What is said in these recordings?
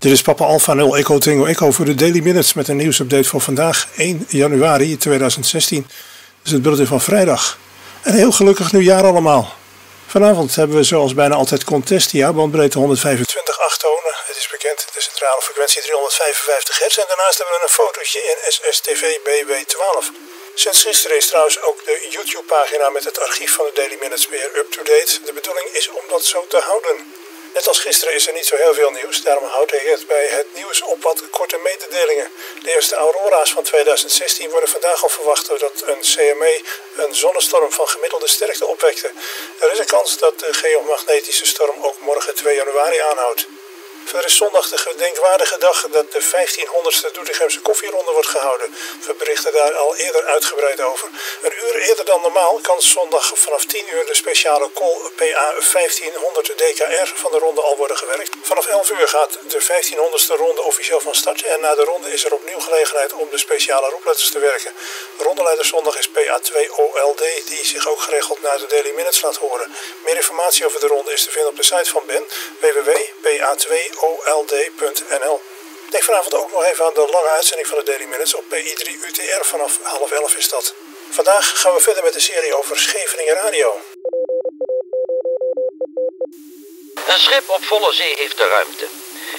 Dit is Papa Alpha 0 Echo Tango Echo voor de Daily Minutes met een nieuwsupdate voor vandaag 1 januari 2016. Dat is het bulletin van vrijdag. En heel gelukkig nieuwjaar allemaal. Vanavond hebben we zoals bijna altijd Contestia, bandbreedte 125 tonen. Het is bekend, de centrale frequentie 355 hertz en daarnaast hebben we een fotootje in SSTV BW12. Sinds gisteren is trouwens ook de YouTube-pagina met het archief van de Daily Minutes weer up-to-date. De bedoeling is om dat zo te houden. Net als gisteren is er niet zo heel veel nieuws, daarom houd ik het bij het nieuws op wat korte mededelingen. De eerste aurora's van 2016 worden vandaag al verwacht doordat een CME een zonnestorm van gemiddelde sterkte opwekte. Er is een kans dat de geomagnetische storm ook morgen 2 januari aanhoudt. Verder is zondag de gedenkwaardige dag dat de 1500ste Doetinchemse koffieronde wordt gehouden. We berichten daar al eerder uitgebreid over. Een uur eerder dan normaal kan zondag vanaf 10 uur de speciale call PA 1500 DKR van de ronde al worden gewerkt. Vanaf 11 uur gaat de 1500ste ronde officieel van start en na de ronde is er opnieuw gelegenheid om de speciale roepletters te werken. Rondeleider zondag is PA2OLD die zich ook geregeld naar de Daily Minutes laat horen. Meer informatie over de ronde is te vinden op de site van Ben www.pa2 old.nl. Denk vanavond ook nog even aan de lange uitzending van de Daily Minutes op PI3 UTR vanaf half elf is dat. Vandaag gaan we verder met de serie over Scheveningen Radio. Een schip op volle zee heeft de ruimte.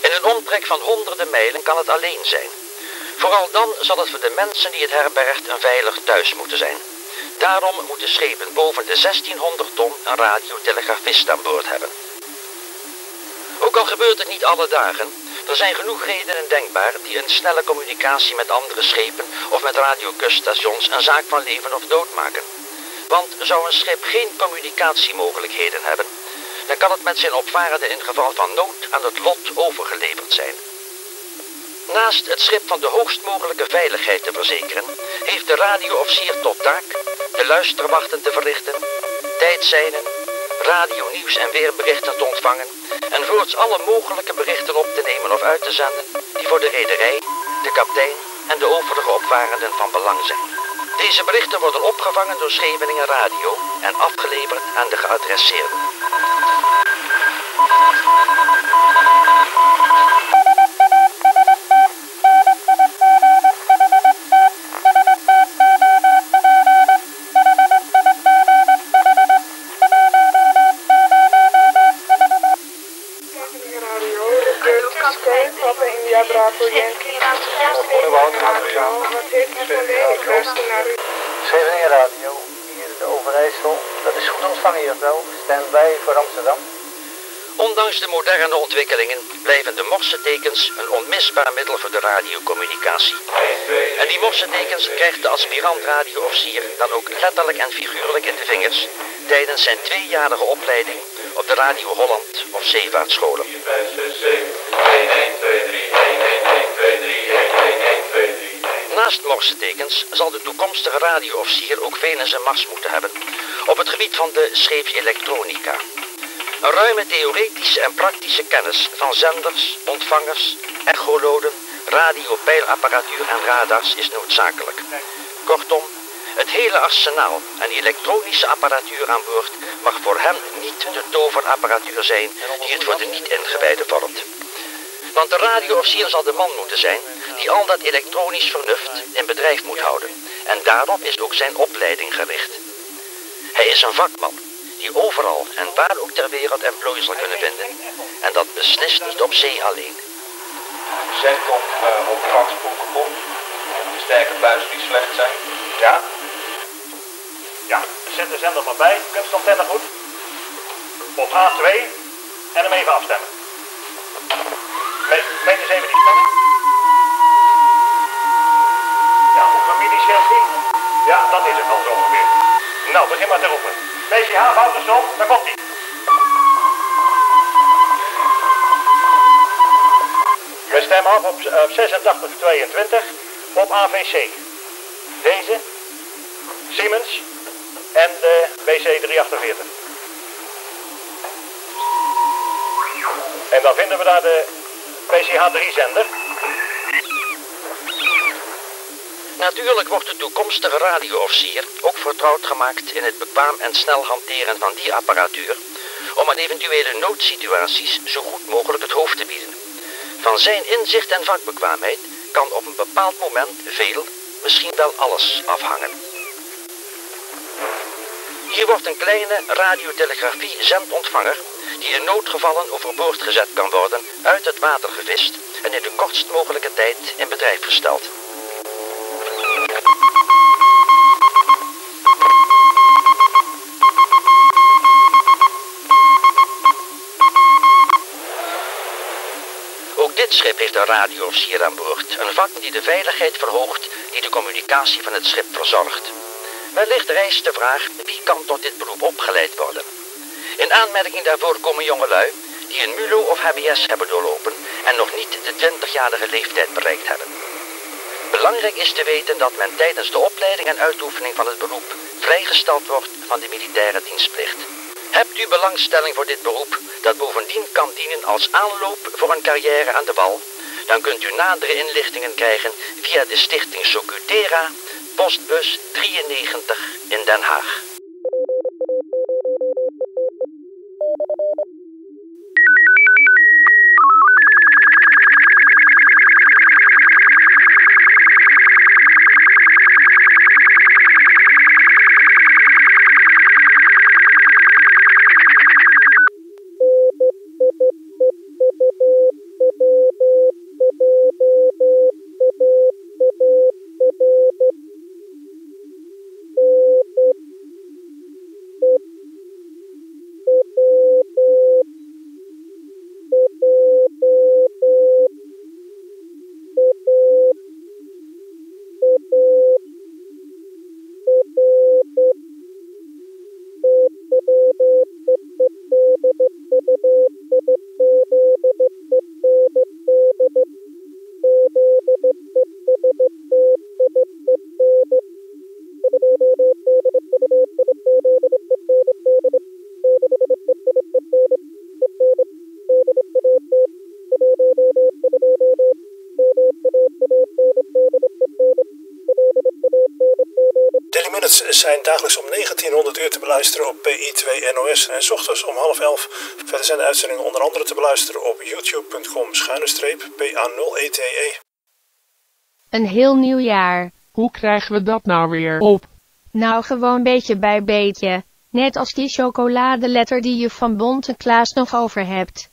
In een omtrek van honderden mijlen kan het alleen zijn. Vooral dan zal het voor de mensen die het herbergt een veilig thuis moeten zijn. Daarom moeten schepen boven de 1600 ton een radiotelegrafist aan boord hebben. Al gebeurt het niet alle dagen, er zijn genoeg redenen denkbaar die een snelle communicatie met andere schepen of met radiokuststations een zaak van leven of dood maken. Want zou een schip geen communicatiemogelijkheden hebben, dan kan het met zijn opvarenden in geval van nood aan het lot overgeleverd zijn. Naast het schip van de hoogst mogelijke veiligheid te verzekeren, heeft de radioofficier tot taak de luisterwachten te verrichten, tijdzijnen, radio-nieuws en weerberichten te ontvangen en voorts alle mogelijke berichten op te nemen of uit te zenden die voor de rederij, de kapitein en de overige opvarenden van belang zijn. Deze berichten worden opgevangen door Scheveningen Radio en afgeleverd aan de geadresseerden. U. Scheveningen Radio, hier de Overijssel. Dat is goed ontvangen hier wel. Stand bij voor Amsterdam. Ondanks de moderne ontwikkelingen blijven de morsetekens een onmisbaar middel voor de radiocommunicatie. En die morsetekens krijgt de aspirant radioofficier dan ook letterlijk en figuurlijk in de vingers tijdens zijn tweejarige opleiding op de Radio Holland of zeevaartscholen. Naast morsetekens zal de toekomstige radioofficier ook Venus en Mars moeten hebben op het gebied van de scheepselektronica. Een ruime theoretische en praktische kennis van zenders, ontvangers, echoloden, radiopeilapparatuur en radars is noodzakelijk. Kortom, het hele arsenaal aan elektronische apparatuur aan boord mag voor hem niet de toverapparatuur zijn die het voor de niet-ingewijden vormt. Want de radioofficier zal de man moeten zijn die al dat elektronisch vernuft in bedrijf moet houden. En daarop is ook zijn opleiding gericht. Hij is een vakman die overal en waar ook ter wereld emplooi zal kunnen vinden. En dat beslist niet op zee alleen. Zendkop uh, op gangspomp. De sterke buizen die slecht zijn. Ja. Ja, zet de zender maar bij. Kunstantenne goed. Op A2 en hem even afstemmen. Meet eens even die stemming. Ja, milli scheelt die? Ja, dat is het al zo ongeveer. Nou, begin maar te roepen. De stop, daar komt ie. We stemmen af op, op 8622 op AVC. Deze, Siemens en de BC 348. En dan vinden we daar de PCH3-zender. Natuurlijk wordt de toekomstige radioofficier ook vertrouwd gemaakt in het bekwaam en snel hanteren van die apparatuur om aan eventuele noodsituaties zo goed mogelijk het hoofd te bieden. Van zijn inzicht en vakbekwaamheid kan op een bepaald moment veel, misschien wel alles afhangen. Hier wordt een kleine radiotelegrafie zendontvanger die in noodgevallen overboord gezet kan worden, uit het water gevist en in de kortst mogelijke tijd in bedrijf gesteld. Ook dit schip heeft een radioofficier aan boord. Een vak die de veiligheid verhoogt, die de communicatie van het schip verzorgt. Wellicht rijst de vraag, wie kan tot dit beroep opgeleid worden? In aanmerking daarvoor komen jongelui die een MULO of HBS hebben doorlopen en nog niet de 20-jarige leeftijd bereikt hebben. Belangrijk is te weten dat men tijdens de opleiding en uitoefening van het beroep vrijgesteld wordt van de militaire dienstplicht. Hebt u belangstelling voor dit beroep, dat bovendien kan dienen als aanloop voor een carrière aan de wal, dan kunt u nadere inlichtingen krijgen via de stichting Socutera, postbus 93 in Den Haag. Minutes zijn dagelijks om 1900 uur te beluisteren op PI2 NOS en s ochtends om half elf. Verder zijn de uitzendingen onder andere te beluisteren op youtube.com schuine streep PA0ETE. Een heel nieuw jaar. Hoe krijgen we dat nou weer op? Nou gewoon beetje bij beetje. Net als die chocoladeletter die je van Bonte Klaas nog over hebt.